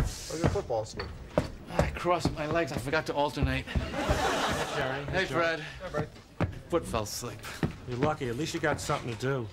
How's your football sleep? I crossed my legs. I forgot to alternate. Hey, Jerry. Hey, Fred. Hey, Fred. Foot fell asleep. You're lucky. At least you got something to do.